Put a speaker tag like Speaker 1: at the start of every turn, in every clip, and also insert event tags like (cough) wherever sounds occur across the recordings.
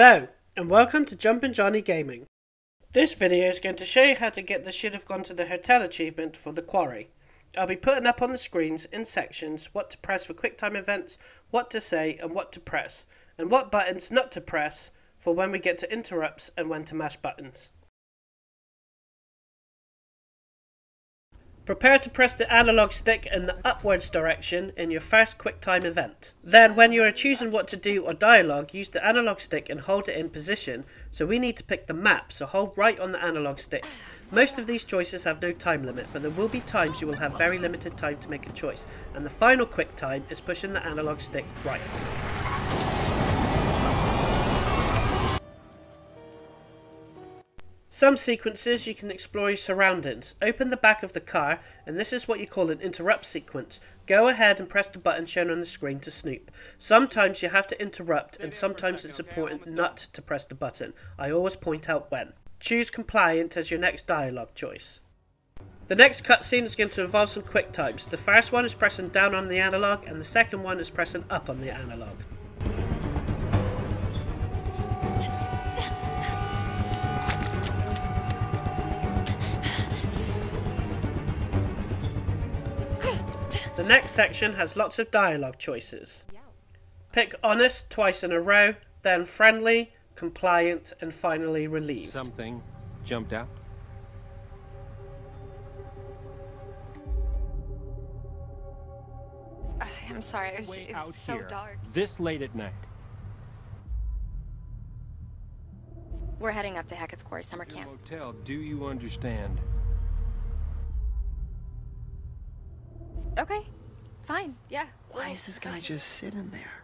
Speaker 1: Hello, and welcome to Jumpin' Jonny Gaming. This video is going to show you how to get the should have gone to the hotel achievement for the quarry. I'll be putting up on the screens in sections what to press for QuickTime events, what to say and what to press, and what buttons not to press for when we get to interrupts and when to mash buttons. Prepare to press the analog stick in the upwards direction in your first QuickTime event. Then when you are choosing what to do or dialogue, use the analog stick and hold it in position. So we need to pick the map, so hold right on the analog stick. Most of these choices have no time limit, but there will be times you will have very limited time to make a choice. And the final QuickTime is pushing the analog stick right. Some sequences you can explore your surroundings. Open the back of the car, and this is what you call an interrupt sequence. Go ahead and press the button shown on the screen to snoop. Sometimes you have to interrupt, and sometimes it's important not to press the button. I always point out when. Choose compliant as your next dialogue choice. The next cutscene is going to involve some quick times. The first one is pressing down on the analog, and the second one is pressing up on the analog. The next section has lots of dialogue choices. Pick honest twice in a row, then friendly, compliant, and finally relieved.
Speaker 2: Something jumped out. (sighs)
Speaker 3: I'm sorry, it was, it was so
Speaker 2: here.
Speaker 3: dark.
Speaker 2: This late at night.
Speaker 3: We're heading up to Hackett's Quarry summer camp.
Speaker 2: motel, do you understand?
Speaker 3: Okay, fine, yeah.
Speaker 4: Why is this guy just sitting there?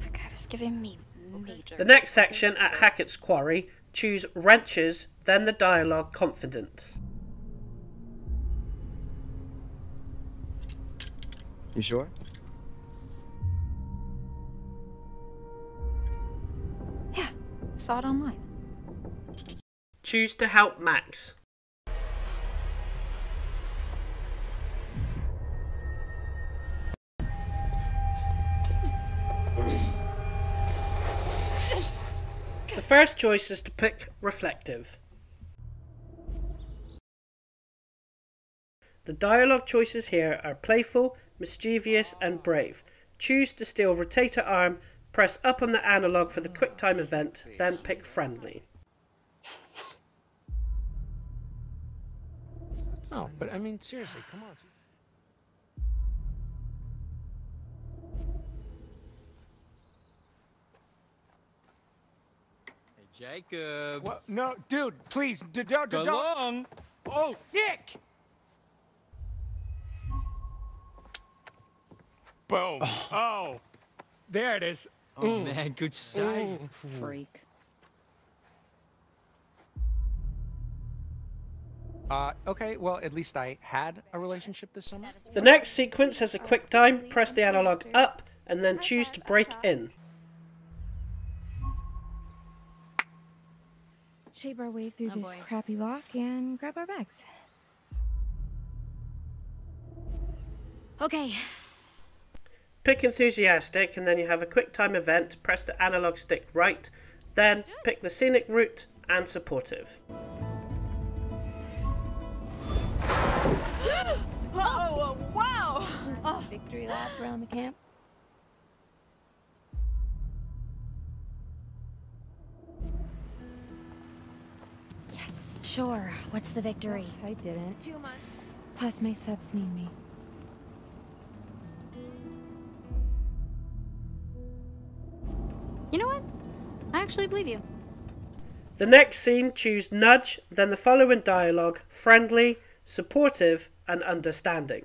Speaker 3: That guy was giving me major.
Speaker 1: The next section at Hackett's Quarry, choose wrenches, then the dialogue confident.
Speaker 4: You sure?
Speaker 3: Yeah, saw it online.
Speaker 1: Choose to help Max. First choice is to pick reflective. The dialogue choices here are playful, mischievous, and brave. Choose to steal rotator arm, press up on the analog for the QuickTime event, then pick friendly.
Speaker 2: No, but I mean, seriously, come on.
Speaker 5: Jacob.
Speaker 2: What? No, dude, please, d- don't,
Speaker 5: Go
Speaker 2: don't.
Speaker 5: along.
Speaker 2: Oh, Nick! Boom. Oh, there it is.
Speaker 5: Oh, man, good sight.
Speaker 3: Freak.
Speaker 6: Uh, okay, well, at least I had a relationship this summer.
Speaker 1: The next sequence has a quick time, press the analog up, and then choose to break in.
Speaker 7: Shape our way through
Speaker 3: Oh,
Speaker 7: this
Speaker 3: boy.
Speaker 7: crappy lock and grab our bags.
Speaker 3: Okay,
Speaker 1: Pick enthusiastic, and then you have a quick time event, press the analog stick right, then pick the scenic route and supportive. (gasps)
Speaker 3: Oh, wow! Oh.
Speaker 7: Victory lap around the camp.
Speaker 8: Sure. What's the victory?
Speaker 7: I didn't.
Speaker 3: Two months.
Speaker 7: Plus, my subs need me.
Speaker 8: You know what? I actually believe you.
Speaker 1: The next scene, choose nudge, then the following dialogue friendly, supportive, and understanding.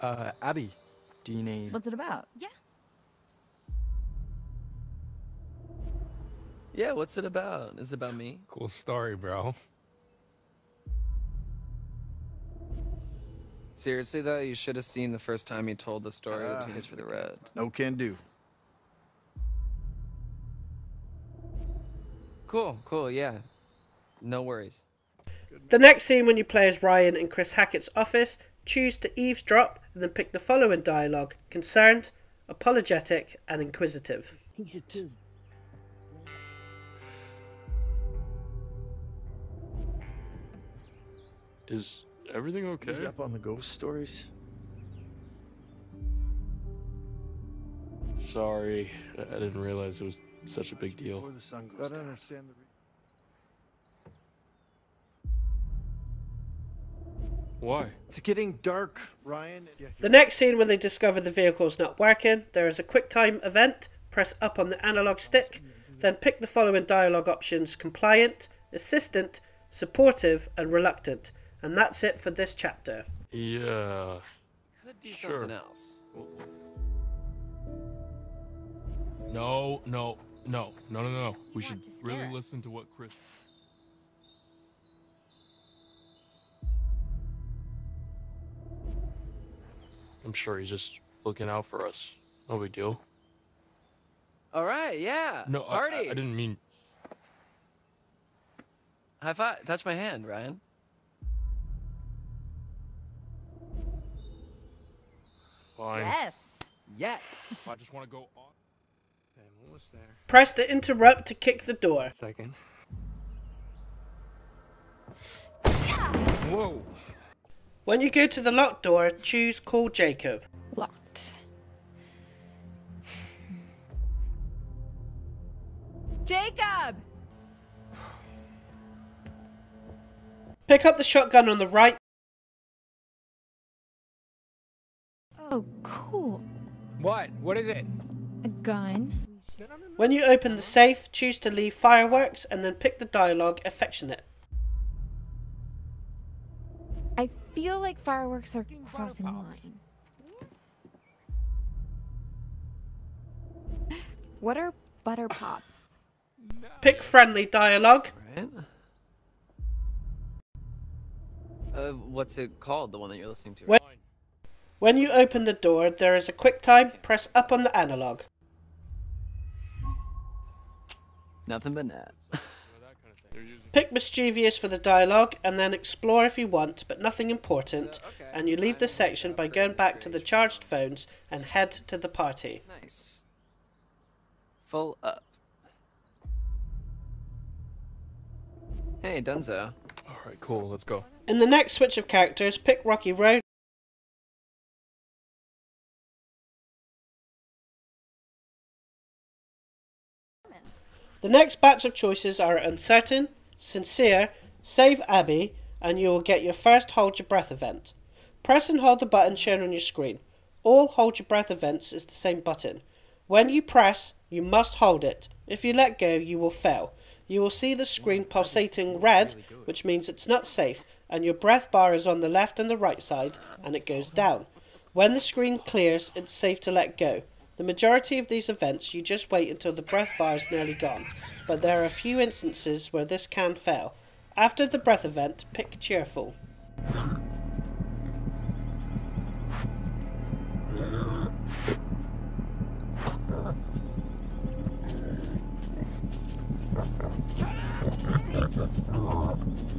Speaker 4: Uh, Abby, do you need?
Speaker 8: What's it about?
Speaker 3: Yeah.
Speaker 9: Yeah, what's it about? Is it about me?
Speaker 2: Cool story, bro.
Speaker 9: Seriously though, you should have seen the first time he told the story ah, of Teenage for the Red.
Speaker 4: No can do.
Speaker 9: Cool, cool, yeah. No worries.
Speaker 1: The next scene when you play as Ryan in Chris Hackett's office, choose to eavesdrop and then pick the following dialogue concerned, apologetic, and inquisitive.
Speaker 10: Is everything okay?
Speaker 4: He's up on the ghost stories.
Speaker 10: Sorry, I I didn't realize it was such a big deal.
Speaker 4: Before the sun goes down. understand the.
Speaker 10: Why?
Speaker 4: It's getting dark, Ryan. Yeah,
Speaker 1: The next scene when they discover the vehicle is not working, there is a quick time event. Press up on the analog stick, then pick the following dialogue options compliant, assistant, supportive, and reluctant. And that's it for this chapter.
Speaker 10: Yeah.
Speaker 9: Could do
Speaker 10: Sure.
Speaker 9: something else.
Speaker 10: No, no, no, no, no, no. We should really
Speaker 3: us.
Speaker 10: listen to what Chris. I'm sure he's just looking out for us. No big deal.
Speaker 9: All right, yeah.
Speaker 10: No, I-
Speaker 9: party.
Speaker 10: I, I didn't mean.
Speaker 9: High five. Touch my hand, Ryan.
Speaker 10: Fine.
Speaker 3: Yes.
Speaker 9: Yes. (laughs)
Speaker 10: I just want to go on.
Speaker 6: I'm almost there.
Speaker 1: Press to interrupt to kick the door.
Speaker 6: Second. Whoa.
Speaker 1: When you go to the locked door, choose Call Jacob.
Speaker 3: Locked. Jacob!
Speaker 1: Pick up the shotgun on the right.
Speaker 7: Oh, cool.
Speaker 6: What? What is it?
Speaker 7: A gun.
Speaker 1: When you open the safe, choose to leave fireworks and then pick the dialogue affectionate.
Speaker 7: I feel like fireworks are crossing the line. What are butter pops?
Speaker 1: Pick friendly dialogue.
Speaker 9: Right. Uh, what's it called? The one that you're listening to?
Speaker 1: When- When you open the door, there is a quick time. Press up on the analog.
Speaker 9: Nothing but net.
Speaker 1: Pick mischievous for the dialogue and then explore if you want, but nothing important.
Speaker 9: So, okay,
Speaker 1: And you leave the section by going back to the charged phones and head to the party.
Speaker 9: Nice. Full up. Hey, Dunzo.
Speaker 10: All right, cool. Let's go.
Speaker 1: In the next switch of characters, pick Rocky Road. The next batch of choices are uncertain, sincere, save Abby, and you will get your first hold your breath event. Press and hold the button shown on your screen. All hold your breath events is the same button. When you press, you must hold it. If you let go, you will fail. You will see the screen pulsating red, which means it's not safe, and your breath bar is on the left and the right side, and it goes down. When the screen clears, it's safe to let go. The majority of these events, you just wait until the breath bar is nearly gone, but there are a few instances where this can fail. After the breath event, pick cheerful. (laughs)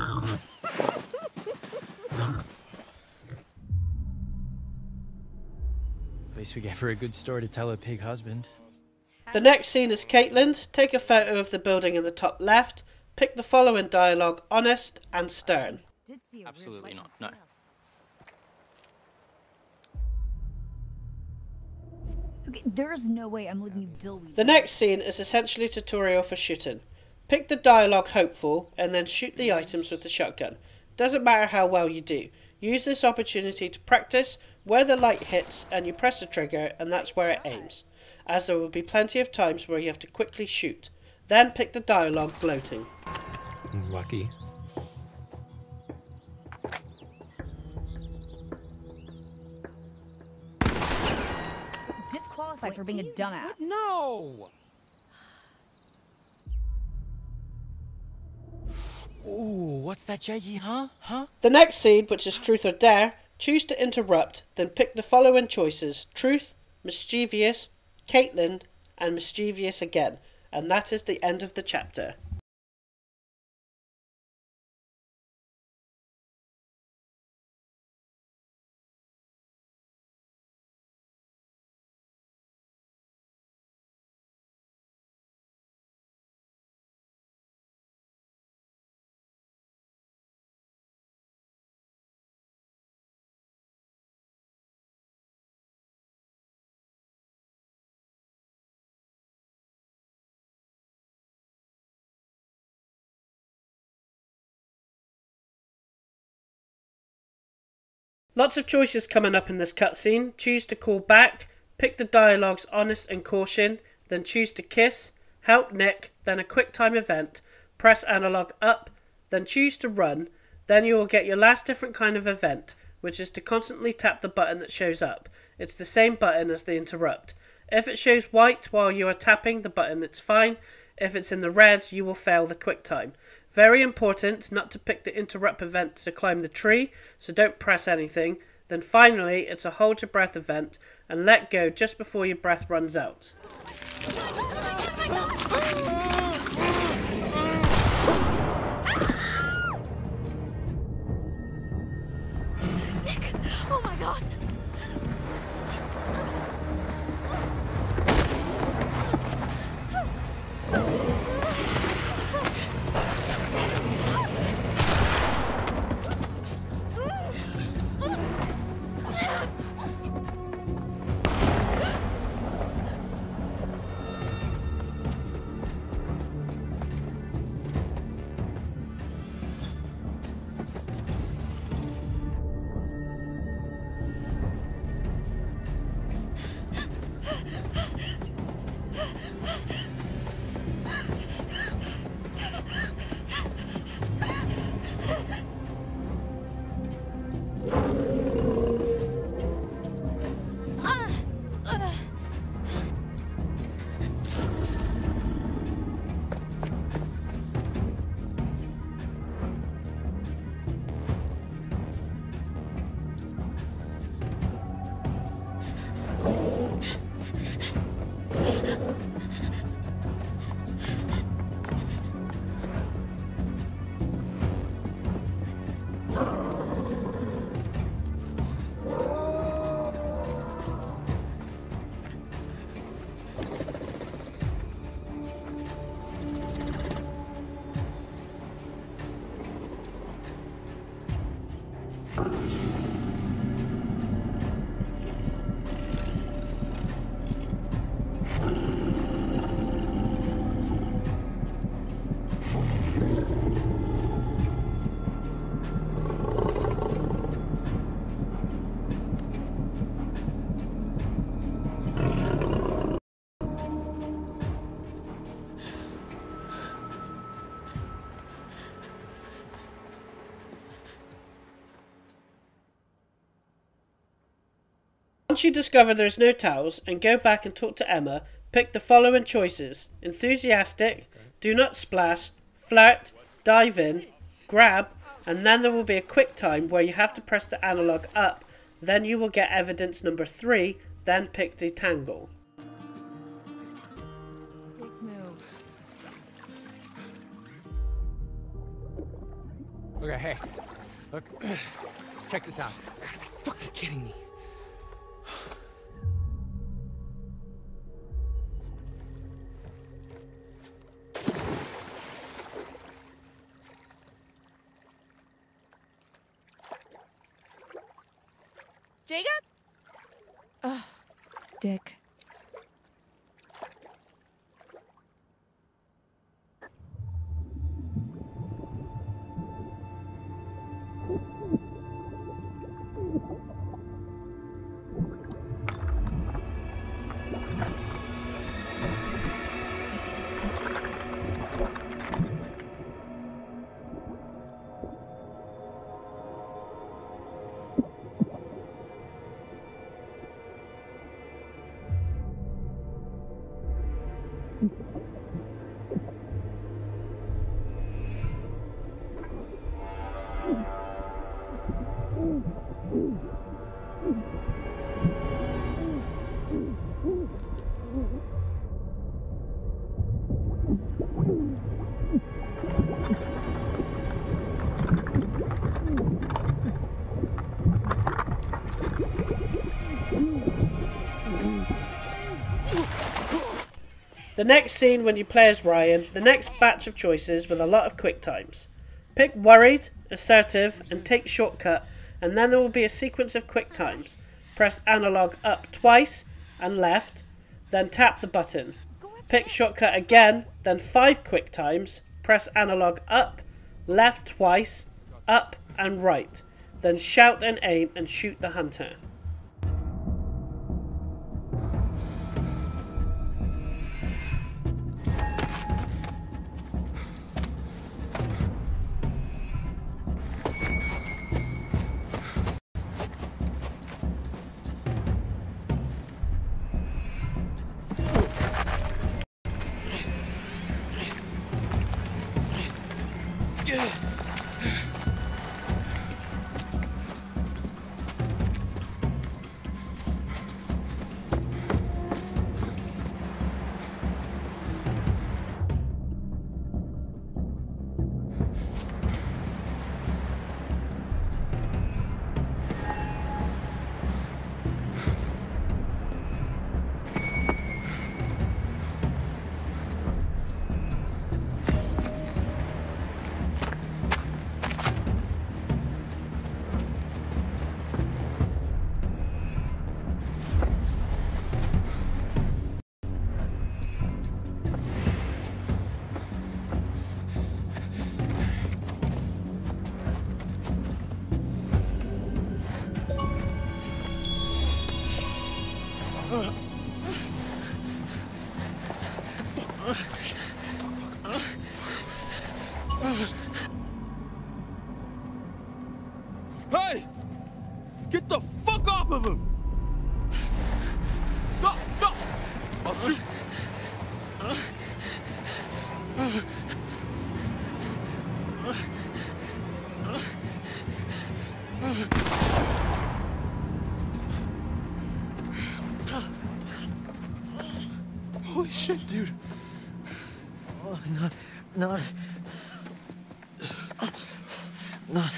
Speaker 5: At least we gave her a good story to tell her pig husband.
Speaker 1: The next scene is Kaitlyn. Take a photo of the building in the top left. Pick the following dialogue honest and stern.
Speaker 5: Absolutely not. No.
Speaker 8: Okay, there's no way I'm letting you deal with
Speaker 1: The next scene is essentially a tutorial for shooting. Pick the dialogue hopeful and then shoot the items with the shotgun. Doesn't matter how well you do. Use this opportunity to practice where the light hits and you press the trigger and that's where it aims, as there will be plenty of times where you have to quickly shoot. Then pick the dialogue gloating.
Speaker 10: Lucky.
Speaker 8: disqualified for being a dumbass.
Speaker 6: No.
Speaker 5: Ooh, what's that, Jackie? Huh? Huh?
Speaker 1: The next scene, which is truth or dare, choose to interrupt, then pick the following choices truth, mischievous, Kaitlyn, and mischievous again. And that is the end of the chapter. Lots of choices coming up in this cutscene. Choose to call back, pick the dialogues honest and caution, then choose to kiss, help Nick, then a quick time event, press analog up, then choose to run, then you will get your last different kind of event, which is to constantly tap the button that shows up. It's the same button as the interrupt. If it shows white while you are tapping the button, it's fine. If it's in the red, you will fail the quick time. Very important not to pick the interrupt event to climb the tree, so don't press anything. Then finally, it's a hold your breath event and let go just before your breath runs out.
Speaker 3: Once you discover there's no towels and go back and talk to Emma, pick the following choices enthusiastic, do not splash, flirt, dive in, grab, and then there will be a quick time where you have to press the analog up. Then you will get evidence number three, then pick detangle. Dick move.
Speaker 6: Okay, hey. Look, (clears throat) check this out. You gotta be fucking kidding me.
Speaker 3: Jacob?
Speaker 7: Ugh, Dick.
Speaker 1: The next scene when you play as Ryan, the next batch of choices with a lot of quick times. Pick worried, assertive, and take shortcut, and then there will be a sequence of quick times. Press analog up twice and left, then tap the button. Pick shortcut again, then five quick times. Press analog up, left twice, up and right. Then shout and aim and shoot the hunter.
Speaker 6: Holy shit, dude.
Speaker 5: Oh, not, not, not.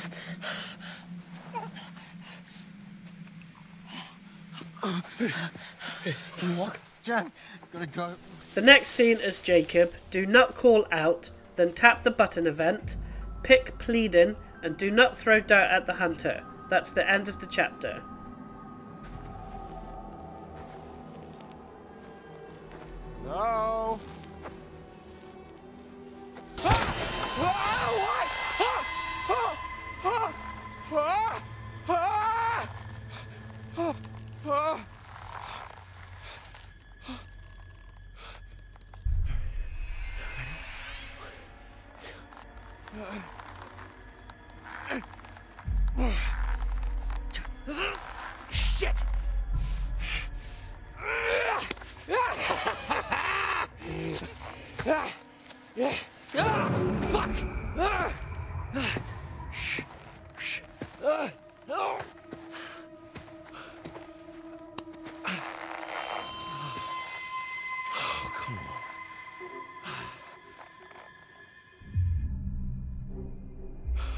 Speaker 5: Can you walk? John, gotta go.
Speaker 1: The next scene is Jacob. Do not call out, then tap the button event, pick pleading, and do not throw dirt at the hunter. That's the end of the chapter.
Speaker 6: No. Shit! Fuck! Oh,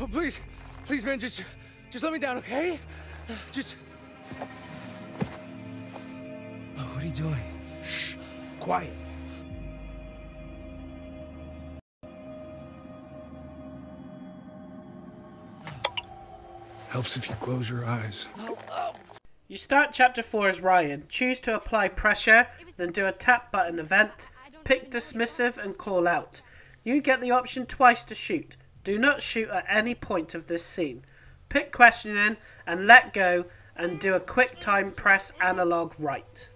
Speaker 6: oh, please, please, man, just, just let me down, okay? Just.
Speaker 5: Oh, what are you doing?
Speaker 6: Shh. Quiet.
Speaker 4: Helps if you close your eyes.
Speaker 1: You start chapter 4 as Ryan. Choose to apply pressure, then do a tap button event. Pick dismissive and call out. You get the option twice to shoot. Do not shoot at any point of this scene. Pick questioning and let go and do a quick time press analog right.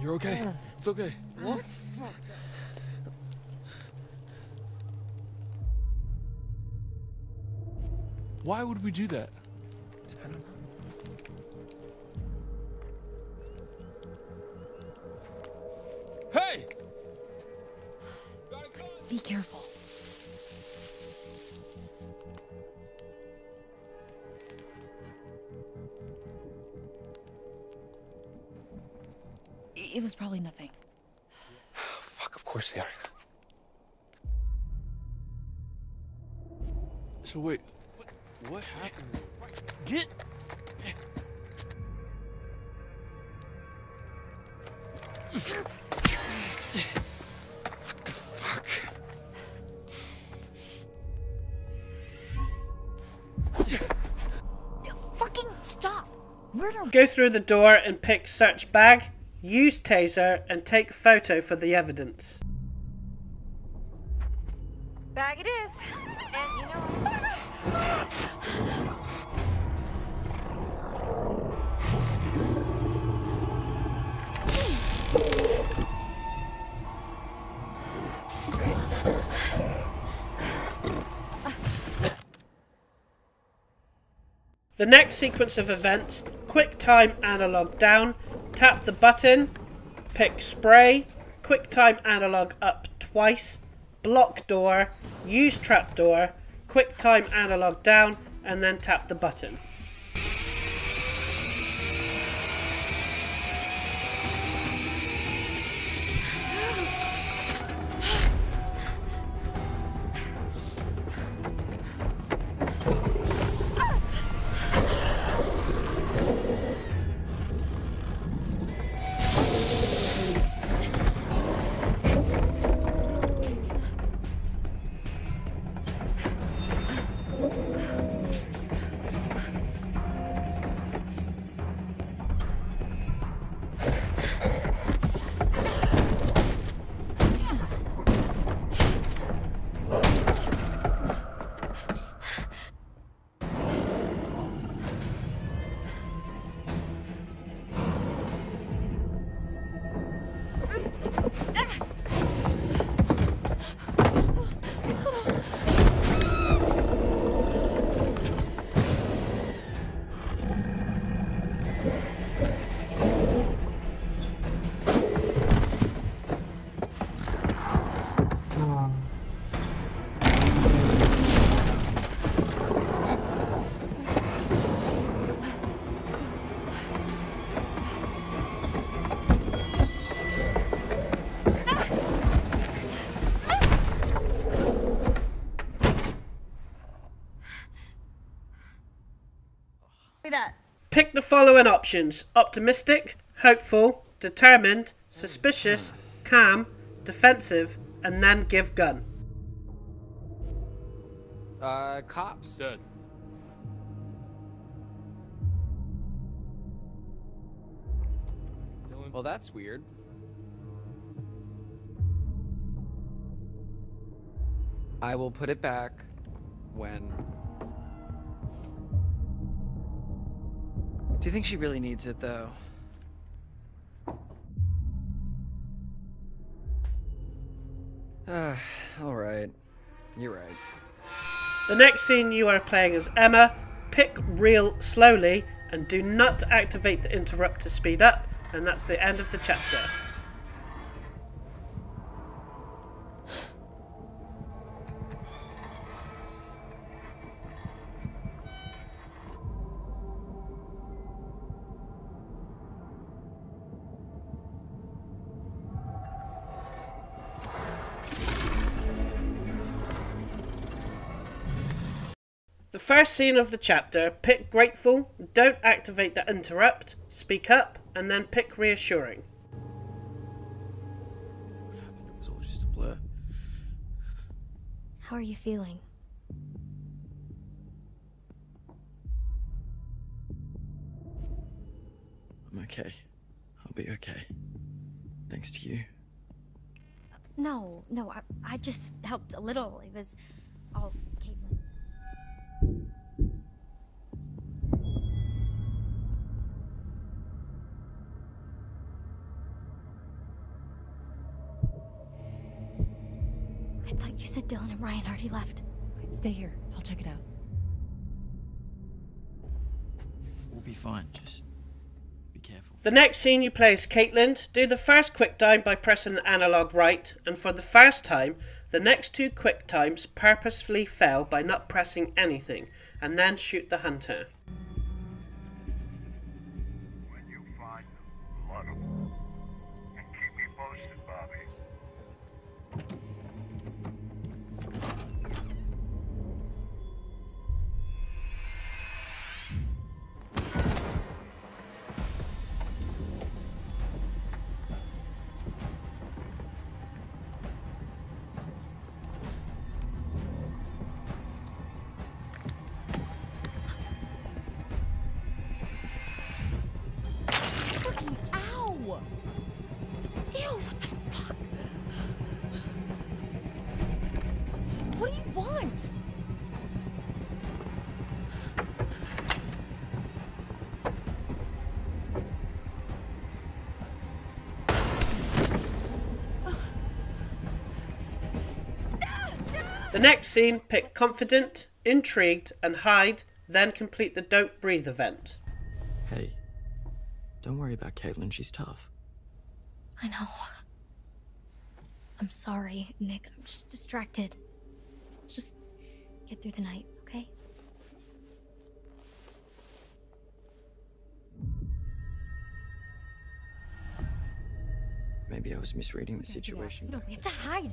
Speaker 6: You're okay. It's okay.
Speaker 5: What?
Speaker 6: Why would we do that? Hey!
Speaker 8: Be careful. It was probably nothing.
Speaker 2: Fuck, of course they are.
Speaker 10: So wait, what, what happened?
Speaker 8: Get.
Speaker 1: Go through the door and pick search bag, use taser, and take photo for the evidence.
Speaker 7: Bag it is. And you know.
Speaker 1: The next sequence of events quick time analog down, tap the button, pick spray, quick time analog up twice, block door, use trapdoor, quick time analog down, and then tap the button. Pick the following options optimistic, hopeful, determined, suspicious, calm, defensive, and then give gun.
Speaker 9: Uh, cops.
Speaker 10: Dead.
Speaker 9: Well, that's weird. I will put it back when.
Speaker 11: Do you think she really needs it, though? (sighs) Alright. You're right.
Speaker 1: The next scene you are playing as Emma. Pick reel slowly and do not activate the interrupt to speed up, and that's the end of the chapter. First scene of the chapter, pick grateful, don't activate the interrupt, speak up, and then pick reassuring.
Speaker 4: It was all just a blur.
Speaker 7: How are you feeling?
Speaker 4: I'm okay. I'll be okay. Thanks to you.
Speaker 7: No, no, I, I just helped a little. It was all said Dylan and Ryan already left.
Speaker 12: Wait, stay here. I'll check it out.
Speaker 4: We'll be fine. Just be careful.
Speaker 1: The next scene you play is Kaitlyn. Do the first quick time by pressing the analog right, and for the first time, the next two quick times purposefully fail by not pressing anything, and then shoot the hunter. Next scene, pick confident, intrigued, and hide, then complete the don't breathe event.
Speaker 4: Hey, don't worry about Kaitlyn. She's tough.
Speaker 7: I know. I'm sorry, Nick. I'm just distracted. Just get through the night, okay?
Speaker 4: Maybe I was misreading the situation.
Speaker 7: No, we have to hide.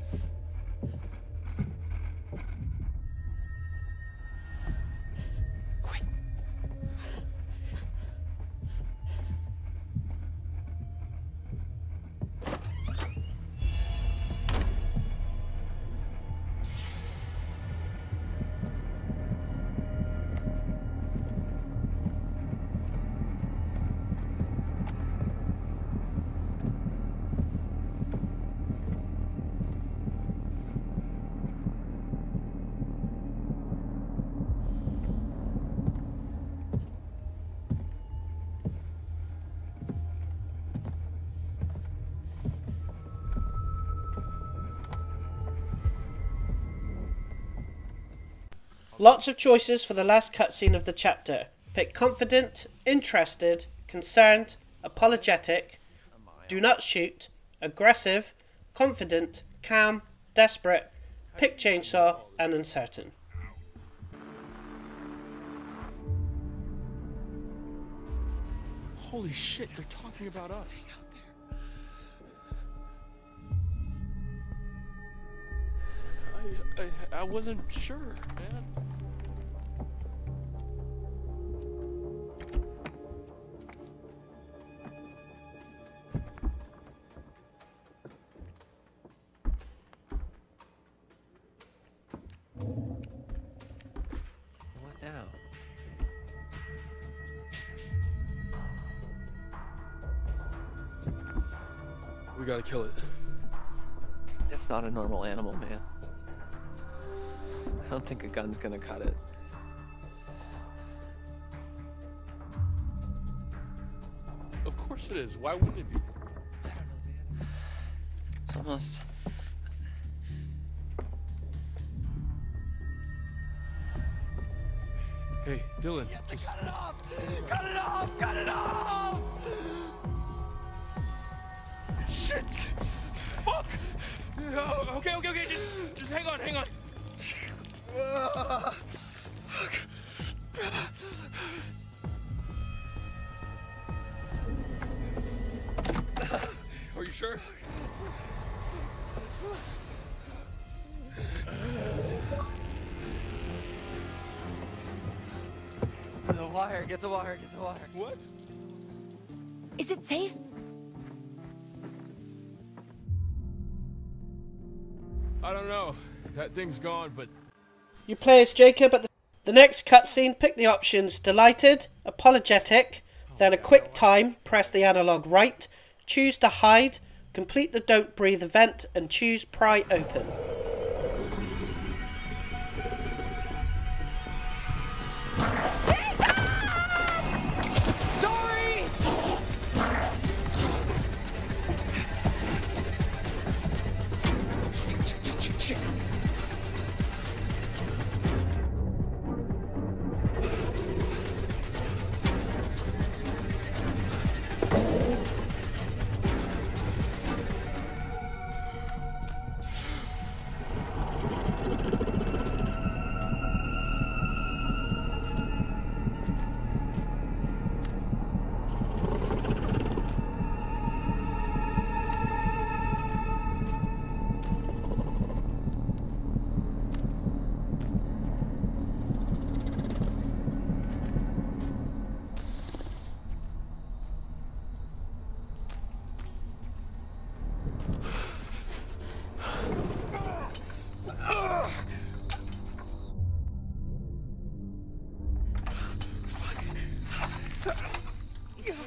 Speaker 1: Lots of choices for the last cutscene of the chapter. Pick confident, interested, concerned, apologetic, do not shoot, aggressive, confident, calm, desperate, pick chainsaw, and uncertain.
Speaker 10: Holy shit, they're talking about us. I, I, I wasn't sure, man.
Speaker 9: It's not a normal animal, man. I don't think a gun's gonna cut it.
Speaker 10: Of course it is. Why wouldn't it be?
Speaker 9: It's almost.
Speaker 10: Hey, Dylan. Just...
Speaker 5: Cut it off! Cut it off! Cut it off! Oh, okay, okay, okay. Just, just hang on, hang on. Fuck.
Speaker 10: Are you sure?
Speaker 9: The wire, get the wire, get the wire.
Speaker 10: What?
Speaker 8: Is it safe?
Speaker 10: I don't know. That thing's gone, but
Speaker 1: You play as Jacob at the, the next cutscene. Pick the options delighted, apologetic, then a quick time, press the analog right, choose to hide, complete the don't breathe event, and choose pry open.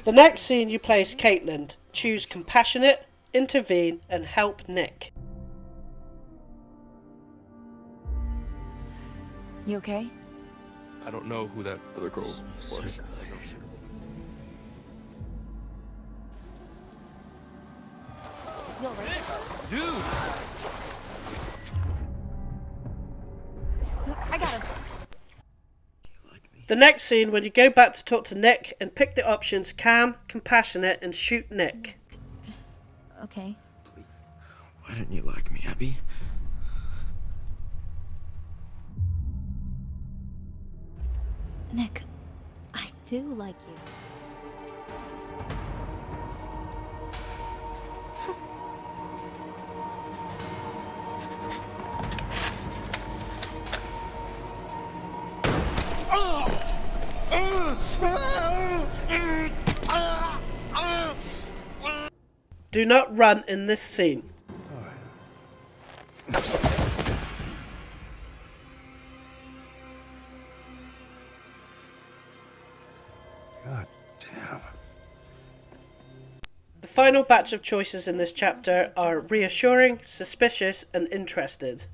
Speaker 1: The next scene you play as Kaitlyn. Choose compassionate, intervene, and help Nick.
Speaker 13: You okay?
Speaker 10: I don't know who that other girl was.
Speaker 13: You all right?
Speaker 8: Dude!
Speaker 13: I got him.
Speaker 1: The next scene when you go back to talk to Nick and pick the options calm, compassionate, and shoot Nick.
Speaker 7: Okay.
Speaker 4: Why don't you like me, Abby?
Speaker 7: Nick, I do like you.
Speaker 1: Do not run in this scene.
Speaker 14: God damn.
Speaker 1: The final batch of choices in this chapter are reassuring, suspicious, and interested.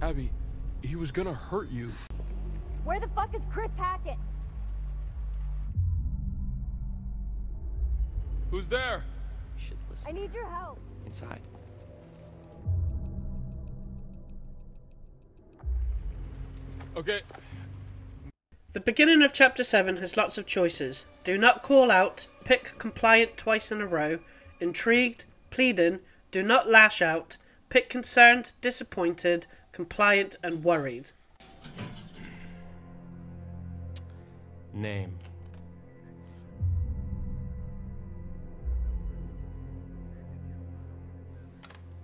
Speaker 10: Abby, he was gonna hurt you.
Speaker 3: Where the fuck is Chris Hackett?
Speaker 10: Who's there?
Speaker 9: You should listen.
Speaker 3: I need your help.
Speaker 9: Inside.
Speaker 10: Okay.
Speaker 1: The beginning of chapter 7 has lots of choices. Do not call out, pick compliant twice in a row, intrigued, pleading, do not lash out, pick concerned, disappointed, compliant, and worried.
Speaker 9: Name.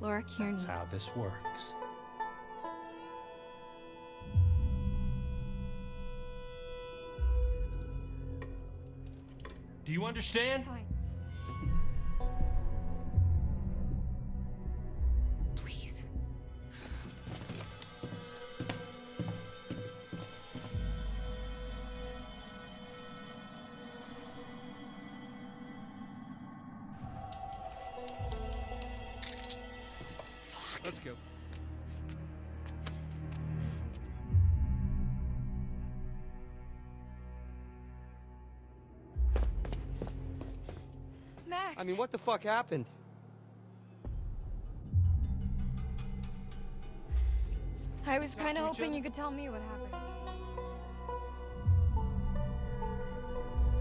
Speaker 7: Laura Kearney.
Speaker 9: That's how this works.
Speaker 8: Do you understand?
Speaker 13: Fine.
Speaker 15: Mean, what the fuck happened?
Speaker 13: I was kind of hoping you could tell me what happened.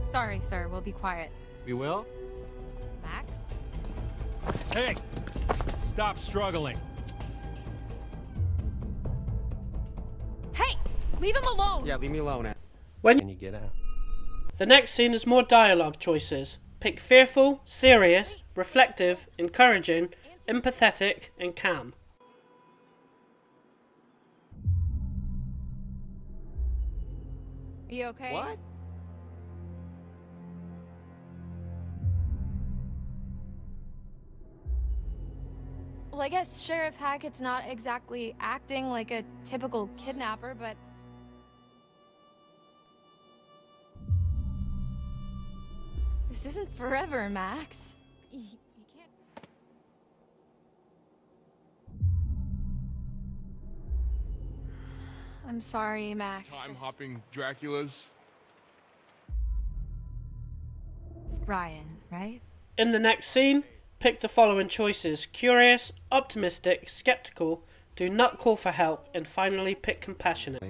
Speaker 3: Sorry, sir. We'll be quiet.
Speaker 15: We will?
Speaker 3: Max?
Speaker 16: Hey! Stop struggling.
Speaker 13: Hey! Leave him alone!
Speaker 15: Yeah, leave me alone, ass.
Speaker 1: When
Speaker 9: Can you get out?
Speaker 1: the next scene is more dialogue choices. Pick fearful, serious, reflective, encouraging, empathetic, and calm.
Speaker 13: Are you okay?
Speaker 15: What?
Speaker 13: Well, I guess Sheriff Hackett's not exactly acting like a typical kidnapper, but. This isn't forever, Max. Y- You can't. I'm sorry, Max.
Speaker 10: Time hopping Draculas.
Speaker 3: Ryan, right?
Speaker 1: In the next scene, pick the following choices curious, optimistic, skeptical, do not call for help, and finally pick compassionate.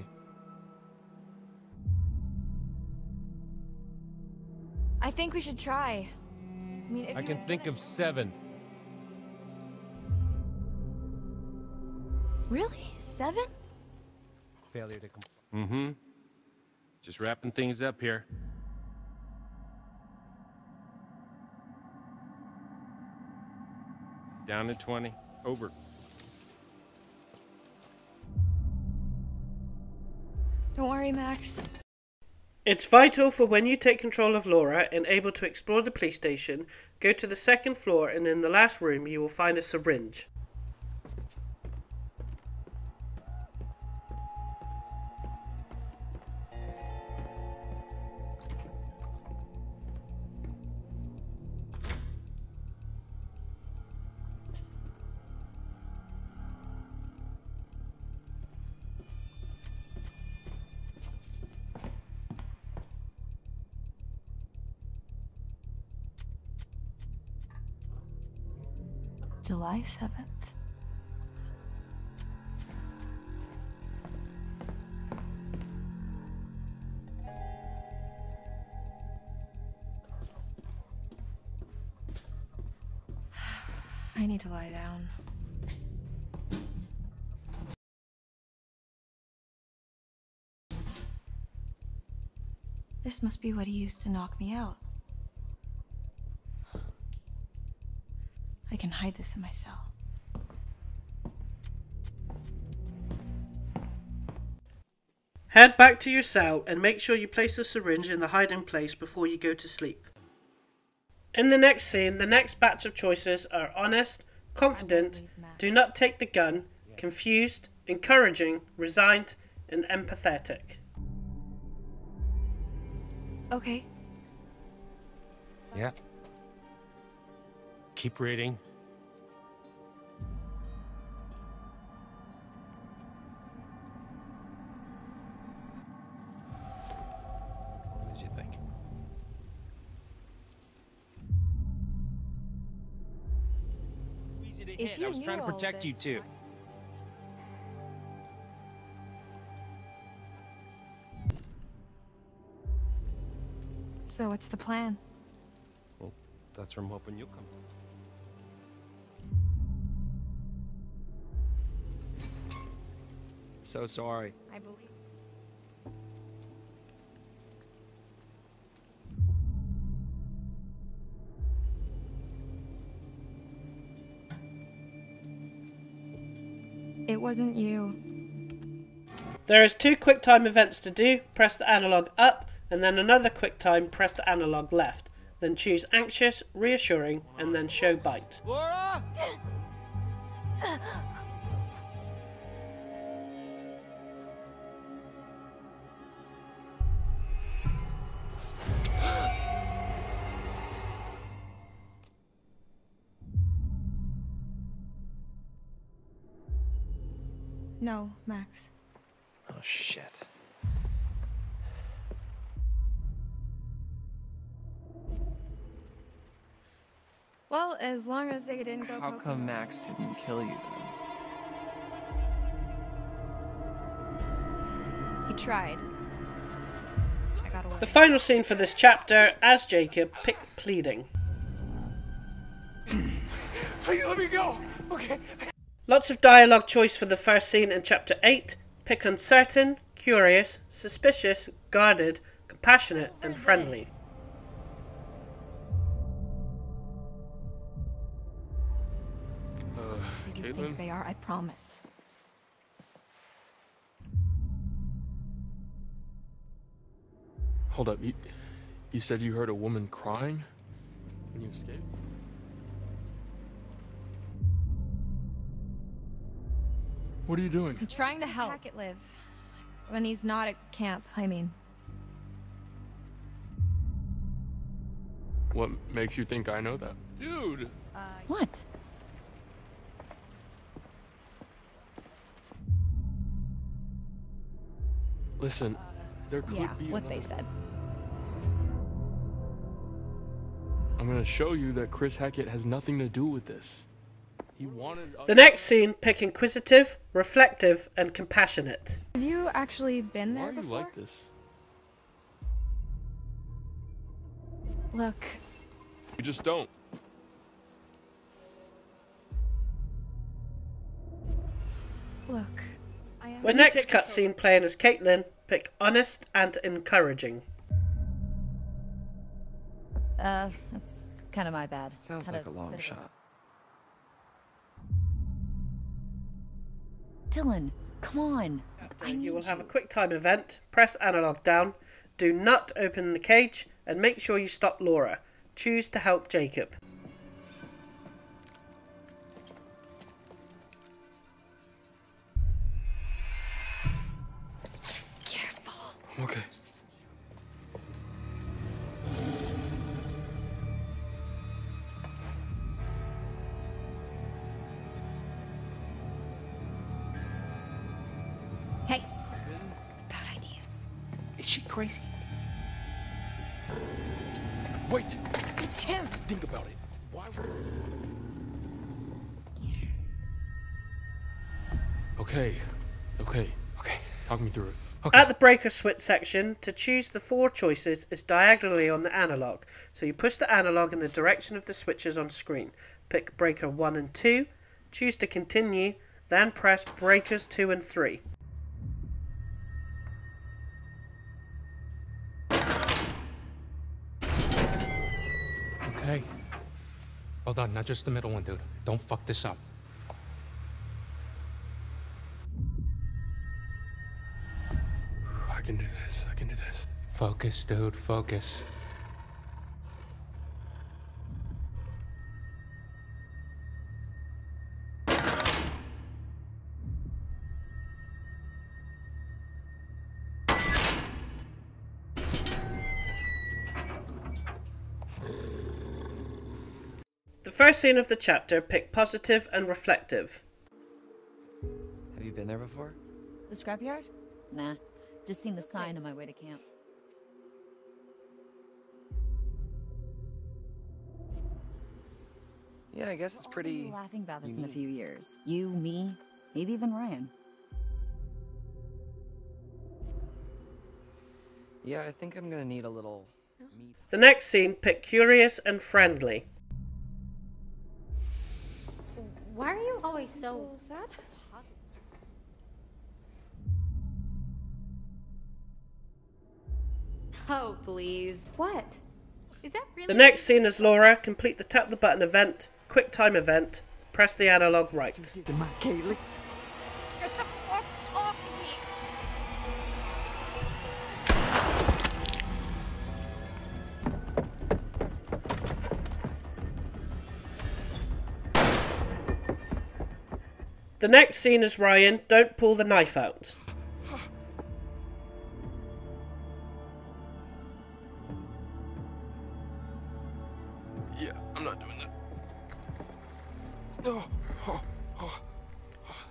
Speaker 13: I think we should try. I mean, if
Speaker 17: I can
Speaker 13: guys
Speaker 17: think
Speaker 13: get
Speaker 17: of seven.
Speaker 13: Really? Seven?
Speaker 17: Failure to comply. Mm-hmm. Just wrapping things up here. Down to 20. Over.
Speaker 13: Don't worry, Max.
Speaker 1: It's vital for when you take control of Laura and able to explore the police station, go to the second floor and in the last room you will find a syringe.
Speaker 13: July 7th. (sighs) I need to lie down. This must be what he used to knock me out. Hide this in my cell.
Speaker 1: Head back to your cell and make sure you place the syringe in the hiding place before you go to sleep. In the next scene, the next batch of choices are honest, confident, do not take the gun, confused, encouraging, resigned, and empathetic.
Speaker 13: Okay.
Speaker 17: Yeah. Keep reading. Easy to
Speaker 13: If
Speaker 17: hit.
Speaker 13: you
Speaker 17: I was trying to
Speaker 13: knew all
Speaker 17: protect you
Speaker 13: this,
Speaker 17: too.
Speaker 13: So what's the plan?
Speaker 17: Well, that's from hoping you'll come.
Speaker 15: So sorry.
Speaker 13: I believe. Wasn't you.
Speaker 1: There is two QuickTime events to do. Press the analog up, and then another QuickTime, press the analog left. Then choose anxious, reassuring, and then show bite.
Speaker 6: Laura! (laughs)
Speaker 13: No, Max.
Speaker 9: Oh, shit.
Speaker 13: Well, as long as they didn't go.
Speaker 9: How
Speaker 13: poking-
Speaker 9: come Max didn't kill you then?
Speaker 13: He tried. I got away.
Speaker 1: The final scene for this chapter, as Jacob, pick pleading. (laughs)
Speaker 6: Please let me go. Okay.
Speaker 1: Lots of dialogue choice for the first scene in chapter 8. Pick uncertain, curious, suspicious, guarded, compassionate, and friendly.
Speaker 10: Uh,
Speaker 13: You think they are, I promise.
Speaker 10: Hold up. You, you said you heard a woman crying when you escaped? What are you doing?
Speaker 13: I'm trying to help. Hackett live. When he's not at camp, I mean.
Speaker 10: What makes you think I know that? Dude!
Speaker 8: Uh, what?
Speaker 10: Listen, uh, there could
Speaker 8: Yeah,
Speaker 10: be
Speaker 8: what they said.
Speaker 10: I'm gonna show you that Chris Hackett has nothing to do with this. He wanted
Speaker 1: The next scene, pick inquisitive, reflective, and compassionate.
Speaker 13: Have you actually been there
Speaker 10: Why
Speaker 13: there
Speaker 10: are you
Speaker 13: before?
Speaker 10: like this?
Speaker 13: Look,
Speaker 10: You just don't.
Speaker 13: look. I am.
Speaker 1: The next cutscene playing as Kaitlyn, pick honest and encouraging.
Speaker 8: Uh, that's kind of my bad.
Speaker 9: Sounds
Speaker 8: Had
Speaker 9: like a long
Speaker 8: bit of
Speaker 9: shot.
Speaker 8: Dylan, come on.
Speaker 1: Uh, you will have a quick time event. Press analog down. Do not open the cage and make sure you stop Laura. Choose to help Jacob. Breaker switch section, to choose the four choices is diagonally on the analog. So you push the analog in the direction of the switches on screen. Pick breaker 1 and 2, choose to continue, then press breakers 2 and 3.
Speaker 10: Okay. Well done. Not just the middle one, dude. Don't fuck this up. I can do this. I can do this. Focus, dude. Focus.
Speaker 1: The first scene of the chapter pick positive and reflective.
Speaker 9: Have you been there before?
Speaker 15: The scrapyard? Nah. Just seen the sign on my way to camp.
Speaker 9: Yeah, I guess it's pretty.
Speaker 15: We'll
Speaker 9: pretty.
Speaker 15: be laughing about this in a few years. You, me, maybe even Ryan.
Speaker 9: Yeah, I think I'm gonna need a little meat.
Speaker 1: The next scene pick curious and friendly.
Speaker 8: Why are you always so
Speaker 13: sad?
Speaker 8: Oh, please. What? Is that really
Speaker 1: The next scene is Laura complete the tap the button event, quick time event, press the analog right.
Speaker 4: Get the fuck off me!
Speaker 1: The next scene is Ryan, don't pull the knife out.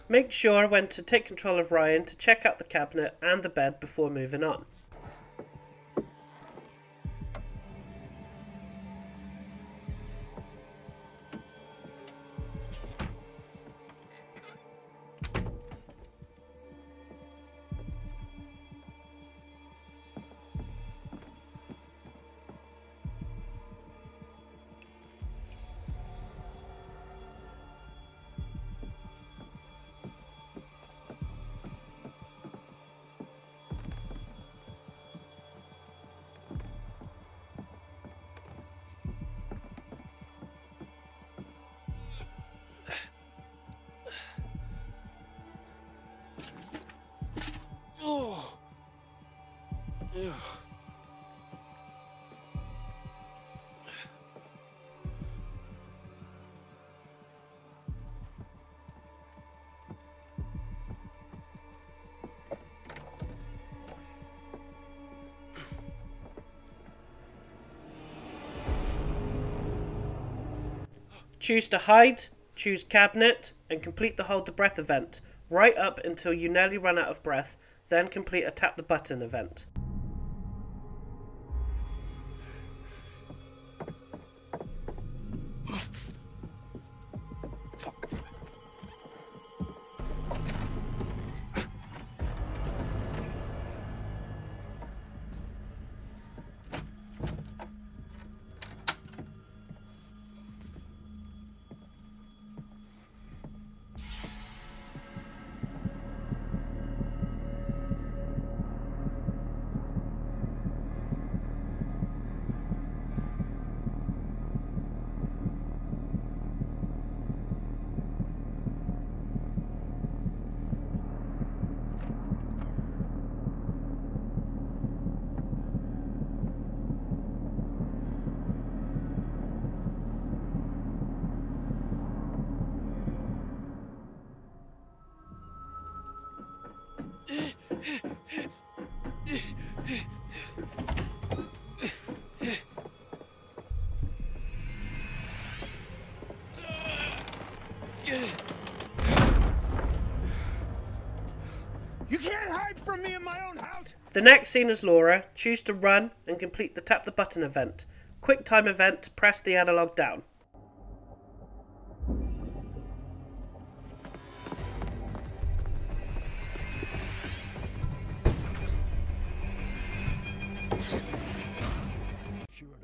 Speaker 1: Make sure when to take control of Ryan to check out the cabinet and the bed before moving on. Choose to hide, choose cabinet, and complete the hold the breath event, right up until you nearly run out of breath, then complete a tap the button event. The next scene is Laura. Choose to run and complete the tap the button event. Quick time event, press the analog down.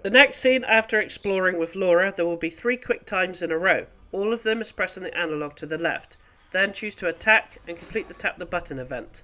Speaker 1: The next scene after exploring with Laura, there will be three quick times in a row. All of them is pressing the analog to the left. Then choose to attack and complete the tap the button event.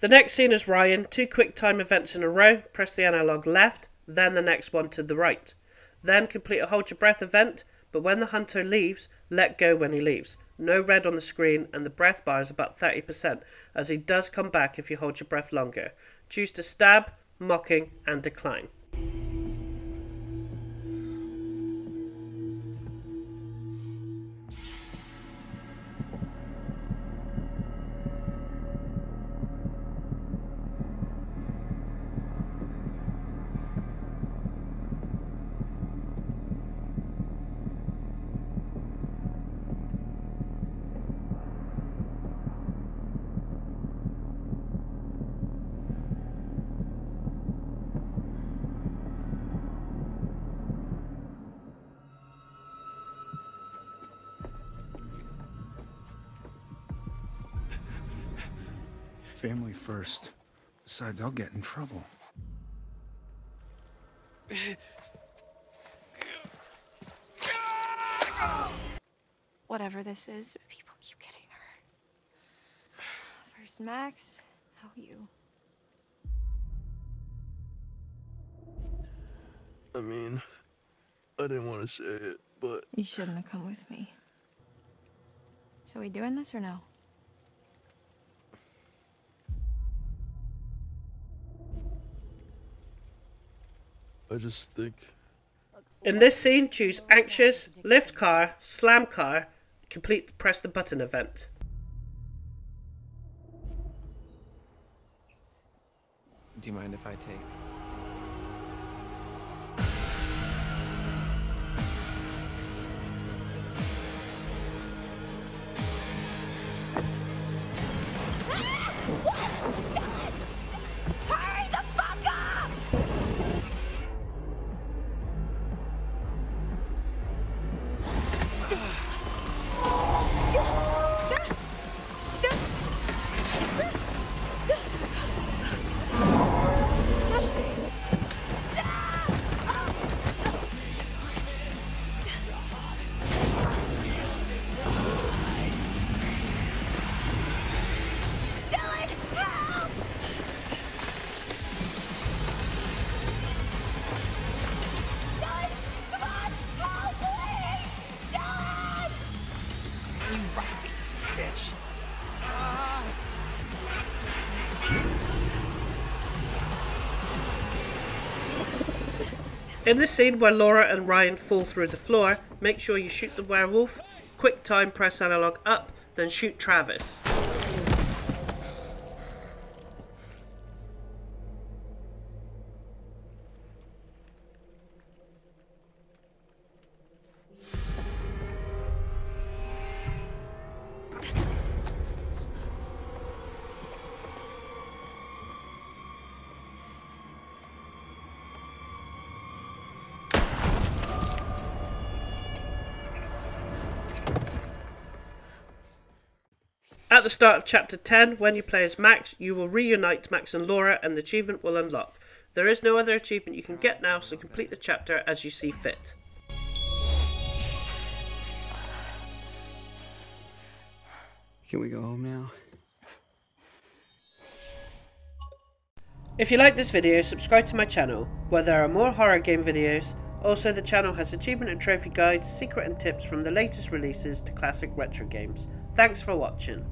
Speaker 1: The next scene is Ryan, two quick time events in a row, press the analog left, then the next one to the right. Then complete a hold your breath event, but when the hunter leaves, let go when he leaves. No red on the screen and the breath bar is about 30%, as he does come back if you hold your breath longer. Choose to stab, mocking, and decline.
Speaker 18: Family first. Besides, I'll get in trouble.
Speaker 13: Whatever this is, people keep getting hurt. First Max, now you.
Speaker 19: I mean, I didn't want to say it, but
Speaker 13: You shouldn't have come with me. So we doing this or no?
Speaker 19: I just think
Speaker 1: In this scene, choose anxious, lift car, slam car, complete press the button event.
Speaker 9: Do you mind if I take?
Speaker 1: In the scene where Laura and Ryan fall through the floor, make sure you shoot the werewolf, quick time press analog up, then shoot Travis. At the start of chapter 10, when you play as Max, you will reunite Max and Laura and the achievement will unlock. There is no other achievement you can get now, so complete the chapter as you see fit.
Speaker 4: Can we go home now?
Speaker 1: If you like this video, subscribe to my channel, where there are more horror game videos. Also, the channel has achievement and trophy guides, secret and tips from the latest releases to classic retro games. Thanks for watching.